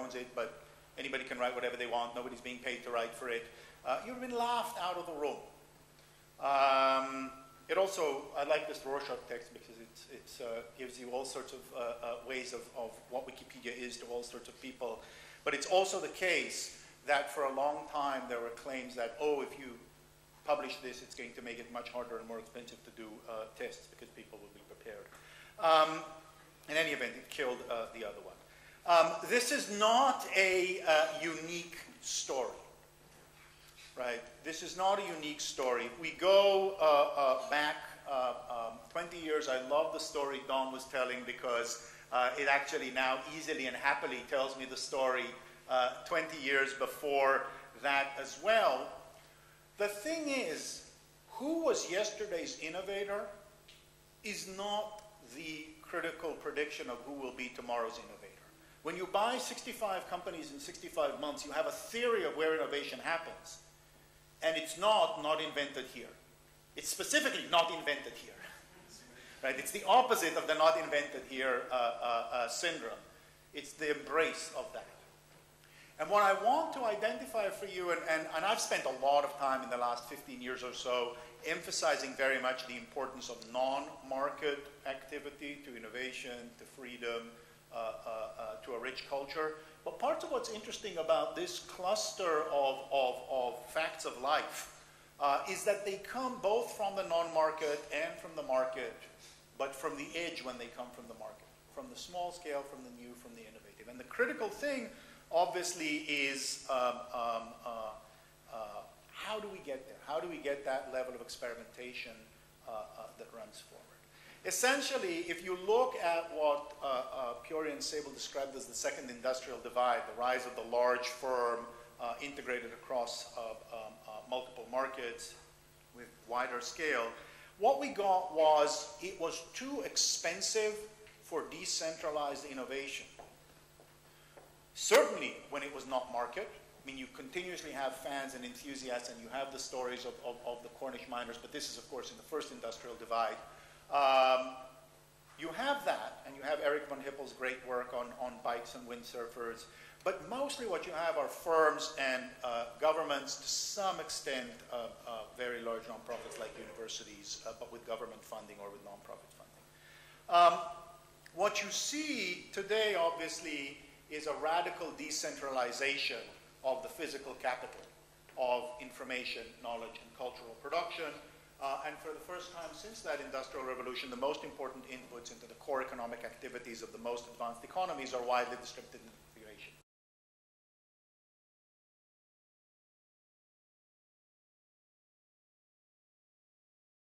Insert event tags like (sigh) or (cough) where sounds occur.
owns it, but anybody can write whatever they want. Nobody's being paid to write for it. Uh, you've been laughed out of the room. Um, it also, I like this Rorschach text because it uh, gives you all sorts of uh, uh, ways of, of what Wikipedia is to all sorts of people. But it's also the case that for a long time there were claims that, oh, if you publish this, it's going to make it much harder and more expensive to do uh, tests because people will be prepared. Um, in any event, it killed uh, the other one. Um, this is not a uh, unique story, right? This is not a unique story. We go uh, uh, back uh, um, 20 years, I love the story Don was telling because it actually now easily and happily tells me the story 20 years before that as well. The thing is, who was yesterday's innovator is not the critical prediction of who will be tomorrow's innovator. When you buy 65 companies in 65 months, you have a theory of where innovation happens. And it's not not invented here. It's specifically not invented here. (laughs) right? It's the opposite of the not invented here uh, uh, uh, syndrome. It's the embrace of that. And what I want to identify for you, and, and, and, I've spent a lot of time in the last 15 years or so emphasizing very much the importance of non-market activity to innovation, to freedom, uh, uh, a rich culture. But part of what's interesting about this cluster of, of, of facts of life uh, is that they come both from the non-market and from the market, but from the edge when they come from the market, from the small scale, from the new, from the innovative. And the critical thing obviously is um, um, uh, uh, how do we get there? How do we get that level of experimentation uh, uh, that runs forward? Essentially, if you look at what uh, Piore and Sabel described as the second industrial divide, the rise of the large firm integrated across um, multiple markets with wider scale, what we got was it was too expensive for decentralized innovation. Certainly when it was not market. I mean, you continuously have fans and enthusiasts, and you have the stories of, of, of the Cornish miners, but this is, of course, in the first industrial divide. Um, you have that, Eric von Hippel's great work on, on bikes and windsurfers, but mostly what you have are firms and uh, governments, to some extent, uh, uh, very large nonprofits like universities, uh, but with government funding or with nonprofit funding. Um, what you see today, obviously, is a radical decentralization of the physical capital of information, knowledge, and cultural production. Uh, and for the first time since that industrial revolution, the most important inputs into the core economic activities of the most advanced economies are widely distributed